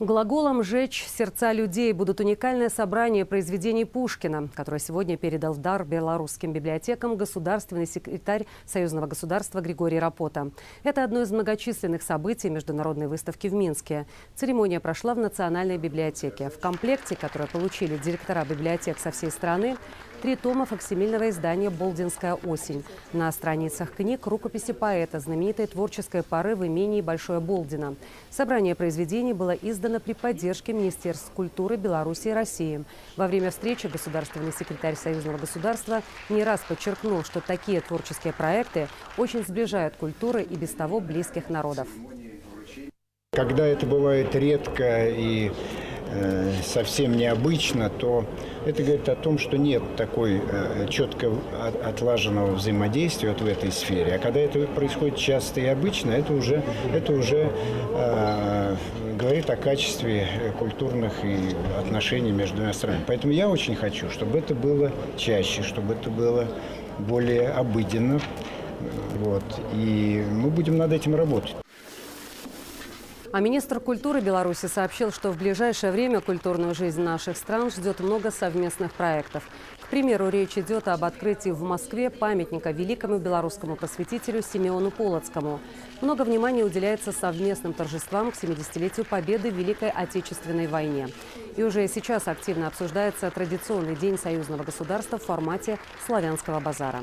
Глаголом «жечь сердца людей» будут уникальное собрание произведений Пушкина, которое сегодня передал в дар белорусским библиотекам государственный секретарь Союзного государства Григорий Рапота. Это одно из многочисленных событий международной выставки в Минске. Церемония прошла в Национальной библиотеке. В комплекте, который получили директора библиотек со всей страны, три тома факсимильного издания «Болдинская осень». На страницах книг рукописи поэта, знаменитой творческой поры в имении Большое Болдино. Собрание произведений было издано при поддержке Министерств культуры Беларуси и России. Во время встречи государственный секретарь Союзного государства не раз подчеркнул, что такие творческие проекты очень сближают культуры и без того близких народов. Когда это бывает редко и э, совсем необычно, то это говорит о том, что нет такой э, четко отлаженного взаимодействия вот в этой сфере. А когда это происходит часто и обычно, это уже, это уже э, говорит о качестве культурных и отношений между двумя странами. Поэтому я очень хочу, чтобы это было чаще, чтобы это было более обыденно. Вот. И мы будем над этим работать. А министр культуры Беларуси сообщил, что в ближайшее время культурную жизнь наших стран ждет много совместных проектов. К примеру, речь идет об открытии в Москве памятника великому белорусскому просветителю Симеону Полоцкому. Много внимания уделяется совместным торжествам к 70-летию победы в Великой Отечественной войне. И уже сейчас активно обсуждается традиционный день союзного государства в формате славянского базара.